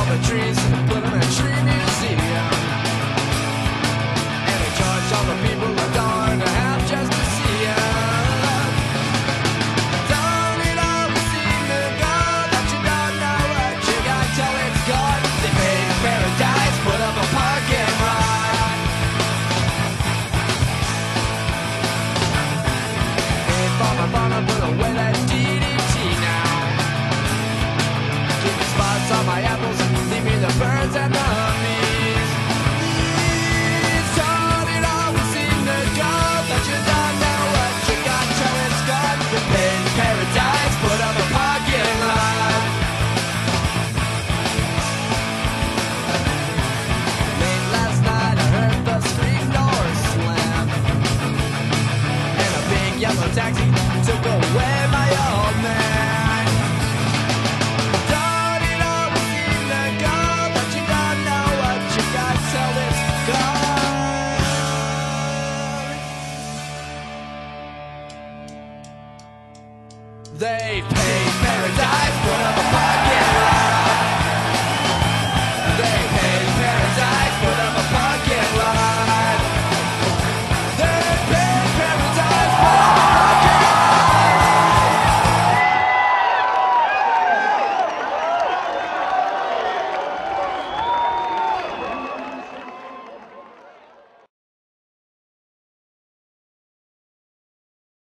all the trees and put them in a tree museum. taxi took away my old man. Don't it always seem that you don't know what you got till it's gone? They paid paradise, one a.